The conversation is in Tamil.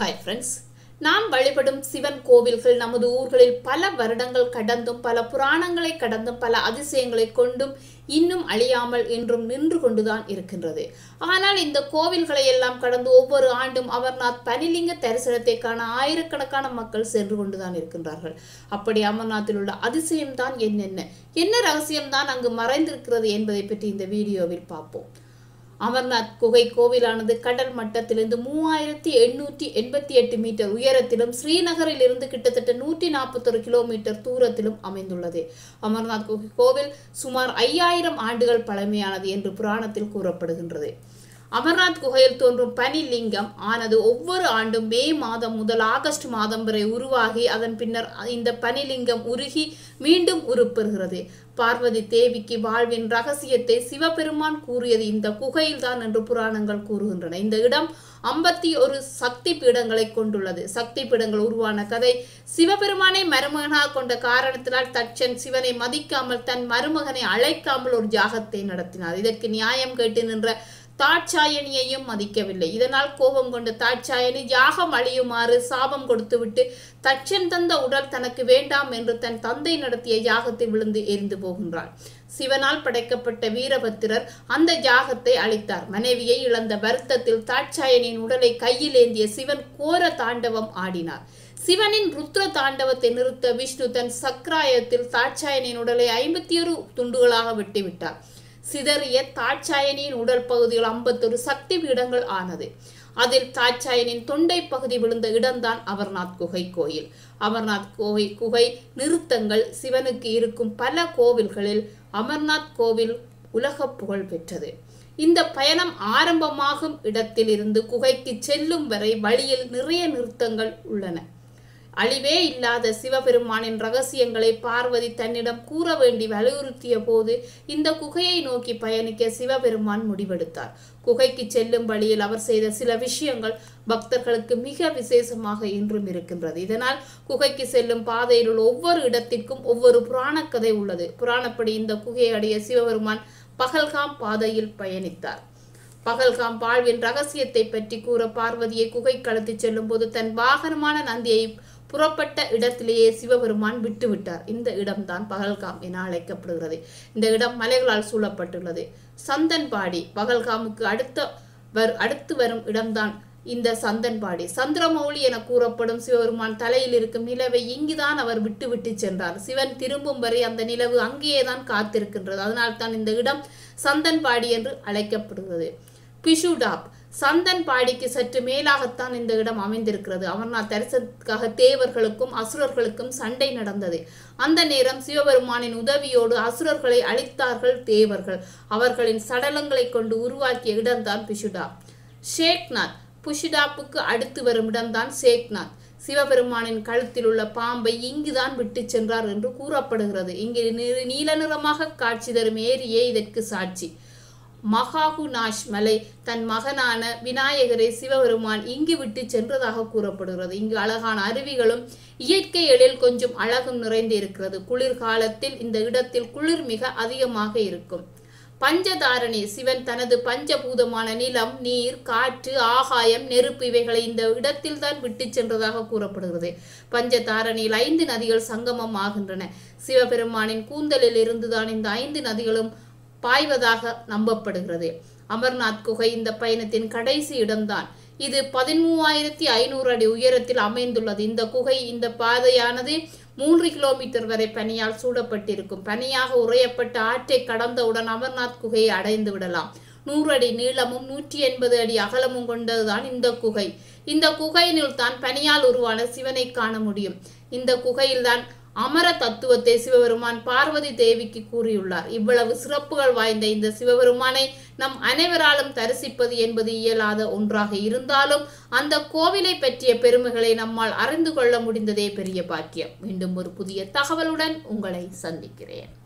ஹாய் ஃப்ரெண்ட்ஸ் நாம் வழிபடும் சிவன் கோவில்கள் நமது ஊர்களில் பல வருடங்கள் கடந்தும் பல புராணங்களை கடந்தும் பல அதிசயங்களை கொண்டும் இன்னும் அழியாமல் இன்றும் நின்று கொண்டுதான் இருக்கின்றது. ஆனால் இந்த கோவில்களை எல்லாம் கடந்து ஒவ்வொரு ஆண்டும் அமர்நாத் பனிலிங்க தரிசனத்தை காண ஆயிரக்கணக்கான மக்கள் சென்று கொண்டுதான் இருக்கின்றார்கள். அப்படி அமர்நாத்தில் உள்ள அதிசயம் தான் என்னென்ன? என்ன ரகசியம்தான் அங்கு மறைந்திருக்கிறது என்பதை பற்றி இந்த வீடியோவில் பார்ப்போம். அமர்நாத் குகை கோவிலானது கடல் மட்டத்திலிருந்து மூவாயிரத்தி எண்ணூற்றி எண்பத்தி எட்டு மீட்டர் உயரத்திலும் ஸ்ரீநகரில் இருந்து கிட்டத்தட்ட நூற்றி நாற்பத்தொரு கிலோமீட்டர் தூரத்திலும் அமைந்துள்ளது. அமர்நாத் குகை கோவில் சுமார் ஐயாயிரம் ஆண்டுகள் பழமையானது என்று புராணத்தில் கூறப்படுகின்றது. அமர்நாத் குகையில் தோன்றும் பனிலிங்கம் ஆனது ஒவ்வொரு ஆண்டும் மே மாதம் முதல் ஆகஸ்ட் மாதம் வரை உருவாகி அதன் பின்னர் இந்த பனிலிங்கம் உருகி மீண்டும் உருப்பெறுகிறது. பார்வதி தேவிக்கு வாழ்வின் ரகசியத்தை சிவபெருமான் கூறியது இந்த குகையில்தான் என்று புராணங்கள் கூறுகின்றன. இந்த இடம் ஐம்பத்தி ஒரு சக்தி பீடங்களை கொண்டுள்ளது. சக்தி பீடங்கள் உருவான கதை சிவபெருமானை மருமகனாக கொண்ட காரணத்தினால் தச்சன் சிவனை மதிக்காமல் தன் மருமகனை அழைக்காமல் ஒரு ஜாகத்தை நடத்தினார். இதற்கு நியாயம் கேட்டு நின்ற தாட்சாயணியையும் மதிக்கவில்லை. இதனால் கோபம் கொண்ட தாட்சாயணி யாகம் அழியுமாறு சாபம் கொடுத்துவிட்டு தச்சன் தந்த உடல் தனக்கு வேண்டாம் என்று தன் தந்தை நடத்திய யாகத்தில் விழுந்து எரிந்து போகின்றாள். சிவனால் படைக்கப்பட்ட வீரபத்திரர் அந்த யாகத்தை அளித்தார் மனைவியை இழந்த வருத்தத்தில் தாட்சாயனின் உடலை கையில் ஏந்திய சிவன் கோர தாண்டவம் ஆடினார். சிவனின் ருத்ர தாண்டவத்தை நிறுத்த விஷ்ணு தன் சக்ராயத்தில் தாட்சாயனின் உடலை ஐம்பத்தி ஒரு துண்டுகளாக வெட்டிவிட்டார். சிதறிய தாட்சாயனின் உடல் பகுதிகள் ஐம்பத்தொரு சக்தி பீடங்கள் ஆனது. அதில் தாட்சாயனின் தொண்டை பகுதி விழுந்த இடம்தான் அமர்நாத் குகை கோயில். அமர்நாத் கோவை குகை நிறுத்தங்கள் சிவனுக்கு இருக்கும் பல கோவில்களில் அமர்நாத் கோவில் உலக புகழ் பெற்றது. இந்த பயணம் ஆரம்பமாகும் இடத்தில் இருந்து குகைக்கு செல்லும் வரை வழியில் நிறைய நிறுத்தங்கள் உள்ளன. அழிவே இல்லாத சிவபெருமானின் ரகசியங்களை பார்வதி தன்னிடம் கூற வேண்டி வலியுறுத்திய போது இந்த குகையை நோக்கி பயணிக்க சிவபெருமான் முடிவெடுத்தார். குகைக்கு செல்லும் வழியில் அவர் செய்த சில விஷயங்கள் பக்தர்களுக்கு மிக விசேஷமாக இன்றும் இருக்கின்றது. இதனால் குகைக்கு செல்லும் பாதையில் உள்ள ஒவ்வொரு இடத்திற்கும் ஒவ்வொரு புராணக்கதை உள்ளது. புராணப்படி இந்த குகையை அடைய சிவபெருமான் பகல்காம் பாதையில் பயணித்தார். பகல்காம் வாழ்வின் ரகசியத்தை பற்றி கூற பார்வதியை குகை கடத்தி செல்லும் போது தன் வாகனமான நந்தியை புறப்பட்ட இடத்திலேயே சிவபெருமான் விட்டுவிட்டார். இந்த இடம்தான் பகல்காம் என அழைக்கப்படுகிறது. இந்த இடம் மலைகளால் சூழப்பட்டுள்ளது. சந்தன்பாடி பகல்காமுக்கு அடுத்த வர் அடுத்து வரும் இடம்தான் இந்த சந்தன்பாடி. சந்திரமௌலி என கூறப்படும் சிவபெருமான் தலையில் இருக்கும் நிலவை இங்குதான் அவர் விட்டு விட்டு சென்றார். சிவன் திரும்பும் வரை அந்த நிலவு அங்கேயே தான் காத்திருக்கின்றது. அதனால் தான் இந்த இடம் சந்தன்பாடி என்று அழைக்கப்படுகிறது. பிஷுடாப் சந்தன் பாடிக்கு சற்று மேலாகத்தான் இந்த இடம் அமைந்திருக்கிறது. அமர்நாத் தரிசனத்துக்காக தேவர்களுக்கும் அசுரர்களுக்கும் சண்டை நடந்தது. அந்த நேரம் சிவபெருமானின் உதவியோடு அசுரர்களை அழித்தார்கள் தேவர்கள். அவர்களின் சடலங்களை கொண்டு உருவாக்கிய இடம்தான் பிஷுடா ஷேக்நாத் புஷிடாப்புக்கு அடுத்து வரும் இடம்தான் ஷேக்நாத் சிவபெருமானின் கழுத்தில் உள்ள பாம்பை இங்குதான் விட்டு சென்றார் என்று கூறப்படுகிறது. இங்கு நீல நிறமாக காட்சி தரும் ஏரியே இதற்கு சாட்சி. மகாகுநாஷ் மலை தன் மகனான விநாயகரை சிவபெருமான் இங்கு விட்டு சென்றதாக கூறப்படுகிறது. இங்கு அழகான அருவிகளும் இயற்கை எழில் கொஞ்சம் அழகும் நிறைந்து இருக்கிறது குளிர்காலத்தில் இந்த இடத்தில் குளிர் மிக அதிகமாக இருக்கும். பஞ்சதாரணி சிவன் தனது பஞ்சபூதமான நிலம் நீர் காற்று ஆகாயம் நெருப்பு இவைகளை இந்த இடத்தில் தான் விட்டு சென்றதாக கூறப்படுகிறது. பஞ்சதாரணியில் ஐந்து நதிகள் சங்கமம் ஆகின்றன. சிவபெருமானின் கூந்தலில் இருந்துதான் இந்த ஐந்து நதிகளும் பாய்வதாக நம்பப்படுகிறது. அமர்நாத் குகை இந்த பயணத்தின் கடைசி இடம்தான். இது பதிமூவாயிரத்தி ஐநூறு அடி உயரத்தில் அமைந்துள்ளது. இந்த குகை இந்த பாதையானது மூன்று கிலோமீட்டர் வரை பனியால் சூடப்பட்டிருக்கும். பனியாக உறையப்பட்ட ஆற்றை கடந்தவுடன் அமர்நாத் குகையை அடைந்து விடலாம். நூறு அடி நீளமும் நூற்றி எண்பது அடி அகலமும் கொண்டதுதான் இந்த குகை. இந்த குகையினுள் தான் பனியால் உருவான சிவனை காண முடியும். இந்த குகையில்தான் அமர தத்துவத்தை சிவபெருமான் பார்வதி தேவிக்கு கூறியுள்ளார். இவ்வளவு சிறப்புகள் வாய்ந்த இந்த சிவபெருமானை நம் அனைவராலும் தரிசிப்பது என்பது இயலாத ஒன்றாக இருந்தாலும் அந்த கோவிலை பற்றிய பெருமைகளை நம்மால் அறிந்து கொள்ள முடிந்ததே பெரிய பாக்கியம். மீண்டும் ஒரு புதிய தகவலுடன் உங்களை சந்திக்கிறேன்.